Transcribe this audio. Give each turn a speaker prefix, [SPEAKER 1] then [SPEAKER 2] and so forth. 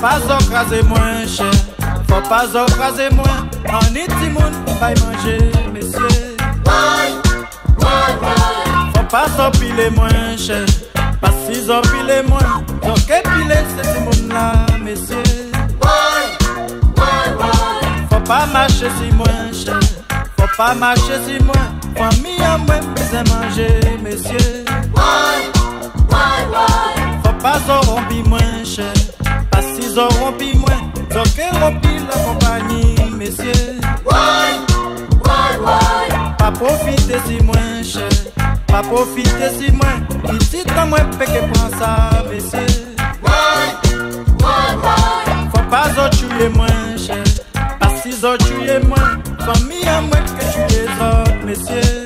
[SPEAKER 1] crasé moins cher. Faut pas crasé moins. En iti moun, pas manger, messieurs. Faut pas s'empiler moins cher. Pas si empiler moins. Donc épiler, c'est ce monde là, messieurs. Faut pas marcher si moins cher. Faut pas marcher si moins. Famille à moins, manger, messieurs. Faut pas rompi moins cher. Ils ont rompi moins, donc ils rompi la compagnie, messieurs. Why, why, why? Pas profiter si moins cher, pas profiter si moins. Ici, tant moins péqué prend ça, messieurs. Why, why, why? Faut pas en tuer moins cher, pas si en tuer moins. Famille à moins que tu les autres, messieurs.